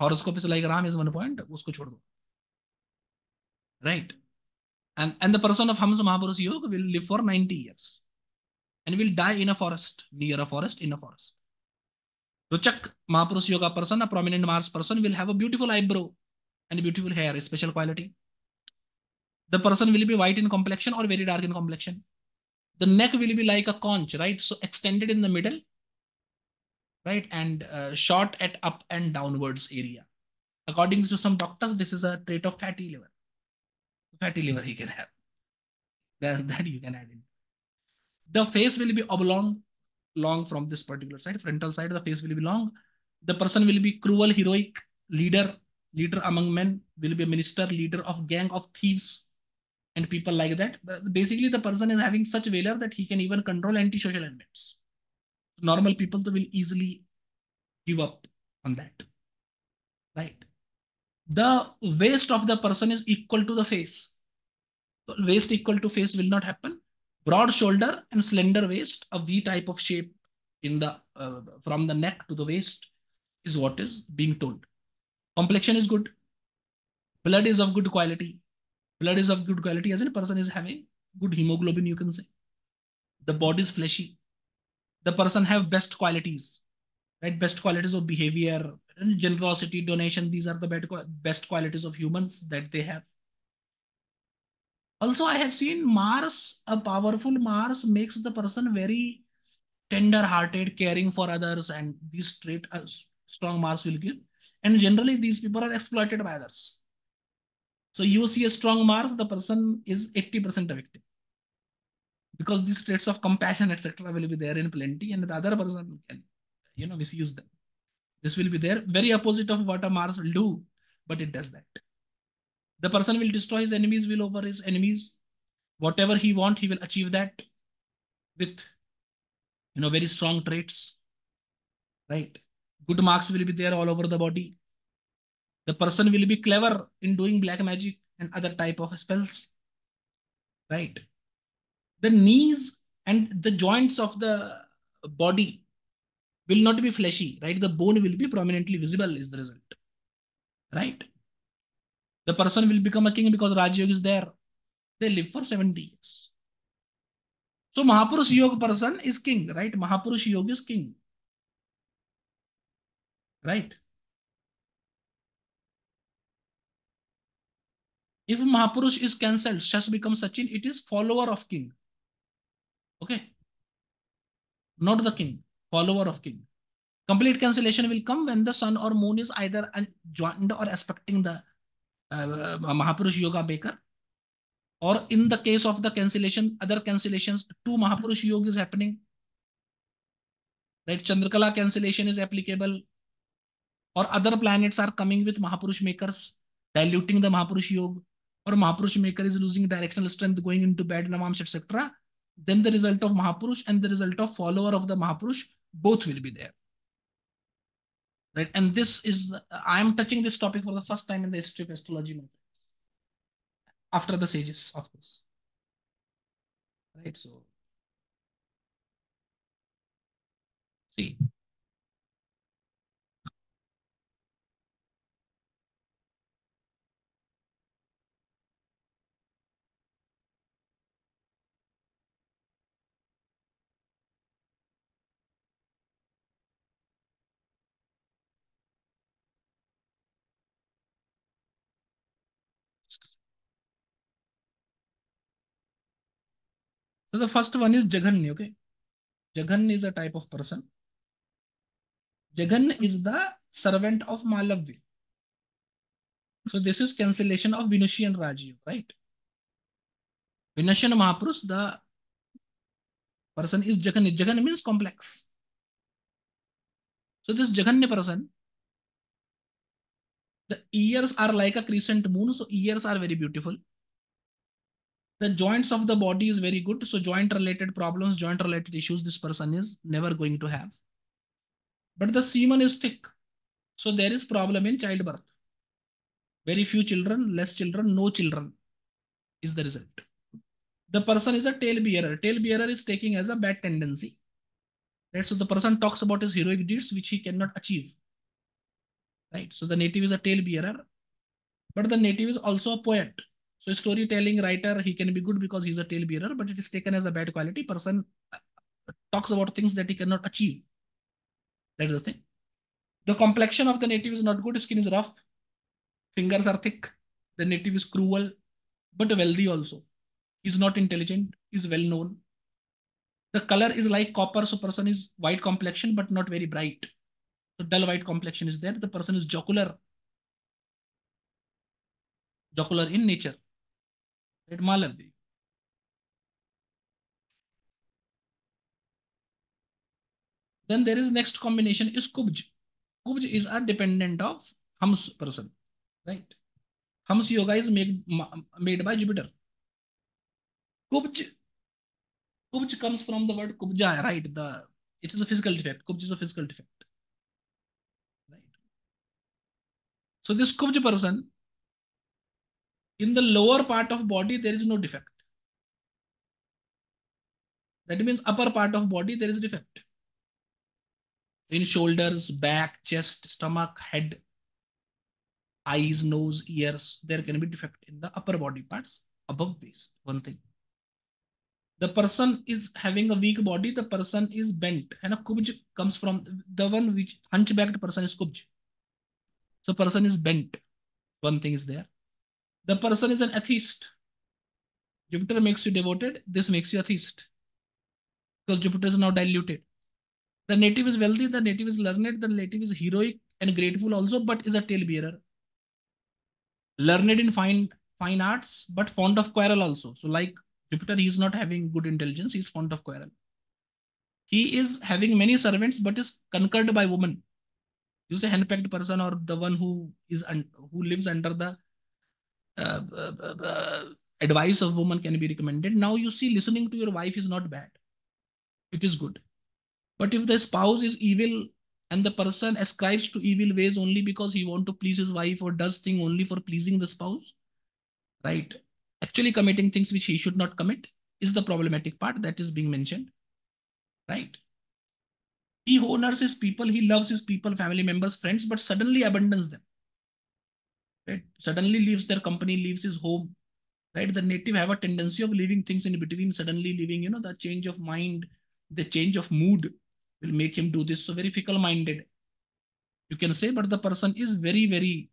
Speaker 1: Horoscope is like Ram is one point, right? And, and the person of Hamsa Mahapurush Yoga will live for 90 years and will die in a forest, near a forest, in a forest. Ruchak Mahapurush Yoga person, a prominent Mars person, will have a beautiful eyebrow and beautiful hair, a special quality. The person will be white in complexion or very dark in complexion. The neck will be like a conch, right? So extended in the middle, right? And uh, short at up and downwards area. According to some doctors, this is a trait of fatty liver. Fatty liver he can have. That, *laughs* that you can add in. The face will be oblong, long from this particular side, frontal side, the face will be long. The person will be cruel, heroic, leader, leader among men, will be a minister, leader of gang of thieves, and people like that. Basically, the person is having such valor that he can even control anti-social elements. Normal people will easily give up on that. Right? The waist of the person is equal to the face. Waist equal to face will not happen. Broad shoulder and slender waist, a V type of shape in the uh, from the neck to the waist is what is being told. Complexion is good. Blood is of good quality. Blood is of good quality as in a person is having good hemoglobin you can say. The body is fleshy. The person have best qualities right? Best qualities of behavior generosity donation these are the best qualities of humans that they have. Also i have seen mars a powerful mars makes the person very tender hearted caring for others and these trait a uh, strong mars will give and generally these people are exploited by others so you see a strong Mars, the person is 80% a victim. Because these traits of compassion, etc., will be there in plenty, and the other person can, you know, misuse them. This will be there, very opposite of what a Mars will do, but it does that. The person will destroy his enemies, will over his enemies. Whatever he want, he will achieve that with, you know, very strong traits. Right? Good marks will be there all over the body. The person will be clever in doing black magic and other type of spells. Right? The knees and the joints of the body will not be fleshy right? The bone will be prominently visible is the result. Right? The person will become a king because Raj Yoga is there. They live for 70 years. So Mahapurush Yoga person is king right? Mahapurush Yoga is king right If Mahapurush is cancelled, Shash becomes Sachin, it is follower of king. Okay. Not the king, follower of king. Complete cancellation will come when the sun or moon is either joined or aspecting the uh, Mahapurush Yoga Baker. Or in the case of the cancellation, other cancellations, two Mahapurush Yoga is happening. Right, Chandrakala cancellation is applicable. Or other planets are coming with Mahapurush makers, diluting the Mahapurush Yoga or Mahapurush maker is losing directional strength, going into bad namams, etc., then the result of Mahapurush and the result of follower of the Mahapurush, both will be there. Right? And this is, I am touching this topic for the first time in the history of astrology. After the sages, of course. Right? So, see, So the first one is Jaganni, okay? Jagan is a type of person. Jagan is the servant of Malavya. So this is cancellation of Venusian Rajyog, right? Venusian Mahapurush, the person is Jagan. Jagan means complex. So this Jaganni person, the ears are like a crescent moon. So ears are very beautiful the joints of the body is very good. So joint related problems, joint related issues, this person is never going to have. But the semen is thick. So there is problem in childbirth. Very few children, less children, no children is the result. The person is a tale bearer. Tale bearer is taking as a bad tendency. Right? So the person talks about his heroic deeds, which he cannot achieve. Right? So the native is a tale bearer, but the native is also a poet. So storytelling writer, he can be good because he's a tale bearer, but it is taken as a bad quality. Person uh, talks about things that he cannot achieve. That is the thing. The complexion of the native is not good. Skin is rough. Fingers are thick. The native is cruel, but wealthy also. He's not intelligent. He's well known. The color is like copper. So person is white complexion, but not very bright. So dull white complexion is there. The person is jocular. Jocular in nature. Right, Malavya. Then there is next combination is Kubj. Kubj is a dependent of Hams person, right? Hams yoga is made, made by Jupiter. Kubj, Kubj comes from the word Kubja, right? The it is a physical defect. Kubj is a physical defect. Right. So this Kubj person, in the lower part of body, there is no defect. That means upper part of body, there is defect in shoulders, back, chest, stomach, head, eyes, nose, ears. There can be defect in the upper body parts above waist. One thing. The person is having a weak body. The person is bent, and a kubj comes from the one which hunchbacked person is kubj. So person is bent. One thing is there. The person is an atheist. Jupiter makes you devoted. This makes you atheist because Jupiter is now diluted. The native is wealthy, the native is learned, the native is heroic and grateful also, but is a tale bearer. Learned in fine fine arts, but fond of quarrel also. So like Jupiter, he is not having good intelligence, he is fond of quarrel. He is having many servants, but is conquered by woman. You say henpecked person or the one who is who lives under the uh, uh, uh, advice of woman can be recommended. Now you see listening to your wife is not bad. It is good. But if the spouse is evil and the person ascribes to evil ways only because he want to please his wife or does thing only for pleasing the spouse, right? Actually committing things which he should not commit is the problematic part that is being mentioned, right? He honors his people, he loves his people, family members, friends, but suddenly abandons them. Right? Suddenly leaves their company, leaves his home. Right? The native have a tendency of leaving things in between, suddenly leaving, you know, the change of mind, the change of mood, will make him do this. So very fickle-minded, you can say, but the person is very, very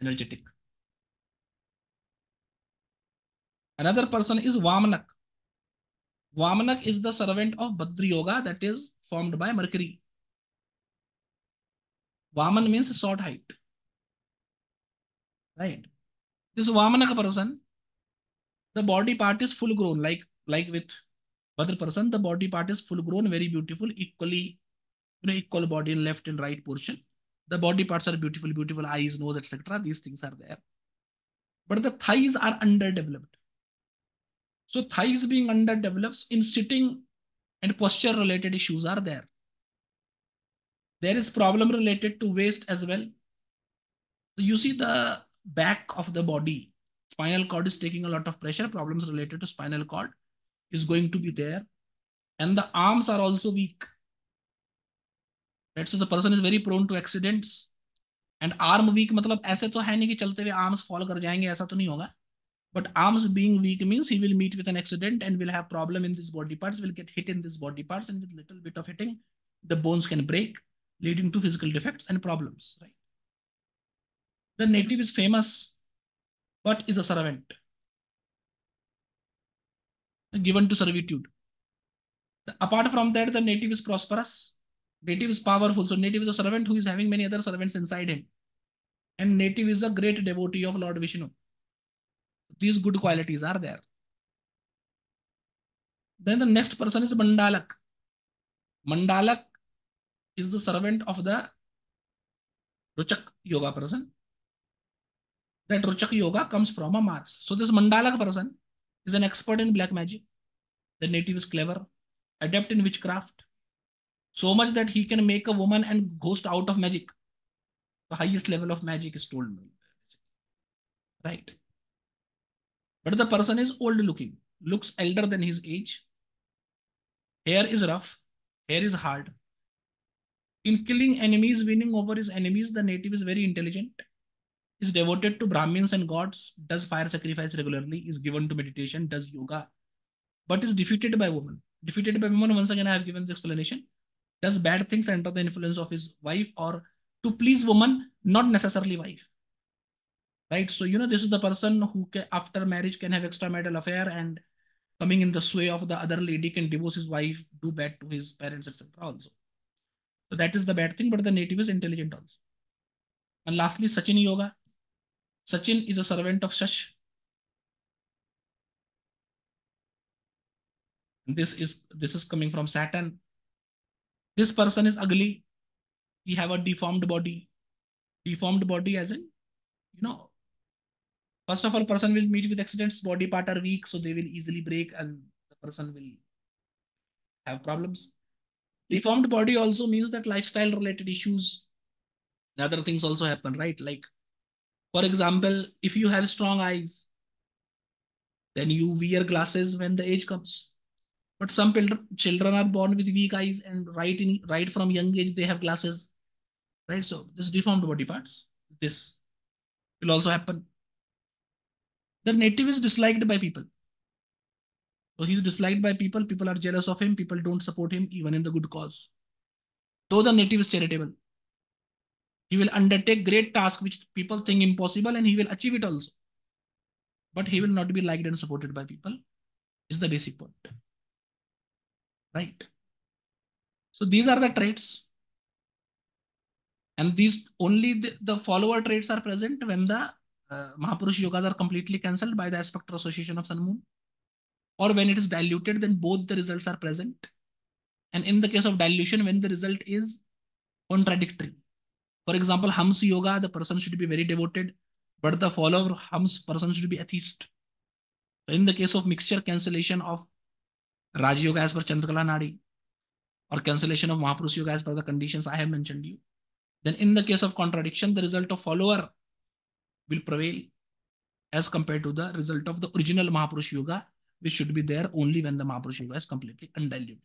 Speaker 1: energetic. Another person is Vamanak. Vamanak is the servant of Bhadra Yoga that is formed by Mercury. Vaman means short height. Right. This Vamanak person, the body part is full grown, like, like with other person, the body part is full grown, very beautiful, equally, you know, equal body in left and right portion. The body parts are beautiful, beautiful eyes, nose, etc. These things are there. But the thighs are underdeveloped. So thighs being underdeveloped in sitting and posture related issues are there. There is problem related to waist as well. So you see the back of the body, spinal cord is taking a lot of pressure, problems related to spinal cord is going to be there. And the arms are also weak. Right? So the person is very prone to accidents. And arm weak मतलब ऐसे तो है नहीं कि चलते हुए arms fall कर जाएंगे ऐसा तो नहीं होगा. But arms being weak means he will meet with an accident and will have problem in these body parts, will get hit in these body parts, and with little bit of hitting, the bones can break, leading to physical defects and problems. Right? The native is famous, but is a servant given to servitude. Apart from that, the native is prosperous. Native is powerful. So native is a servant who is having many other servants inside him. And native is a great devotee of Lord Vishnu. These good qualities are there. Then the next person is Mandalak. Mandalak is the servant of the Ruchak yoga person. That Ruchak yoga comes from a Mars. So this Mandalak person is an expert in black magic. The native is clever, adept in witchcraft, so much that he can make a woman and ghost out of magic. The highest level of magic is told. Right. But the person is old looking, looks elder than his age. Hair is rough, hair is hard. In killing enemies, winning over his enemies, the native is very intelligent. Is devoted to Brahmins and gods, does fire sacrifice regularly, is given to meditation, does yoga, but is defeated by woman. Defeated by woman, once again, I have given the explanation. Does bad things under the influence of his wife or to please woman, not necessarily wife. Right? So, you know, this is the person who can, after marriage can have extramarital affair and coming in the sway of the other lady can divorce his wife, do bad to his parents, etc. also. So that is the bad thing, but the native is intelligent also. And lastly, Sachini Yoga. Sachin is a servant of Shash. This is this is coming from Saturn. This person is ugly. He have a deformed body. Deformed body as in, you know, first of all, person will meet with accidents, body part are weak, so they will easily break and the person will have problems. Deformed body also means that lifestyle related issues, other things also happen, right? Like, for example, if you have strong eyes, then you wear glasses when the age comes. But some children are born with weak eyes and right in right from young age they have glasses, right? So this deformed body parts, this will also happen. The native is disliked by people. So he's disliked by people. People are jealous of him. People don't support him even in the good cause. Though the native is charitable, he will undertake great tasks which people think impossible and he will achieve it also. But he will not be liked and supported by people is the basic point right? So these are the traits. And these only the, the follower traits are present when the uh, Mahapurush yogas are completely cancelled by the aspector association of Sun Moon. Or when it is diluted, then both the results are present. And in the case of dilution, when the result is contradictory. For example, Hams Yoga, the person should be very devoted, but the follower Hams person should be atheist. In the case of mixture cancellation of Raj Yoga as per Chandrakala Nadi or cancellation of Mahapurush Yoga as per the conditions I have mentioned you. Then in the case of contradiction, the result of follower will prevail as compared to the result of the original Mahapurush Yoga, which should be there only when the Mahapurush Yoga is completely undiluted.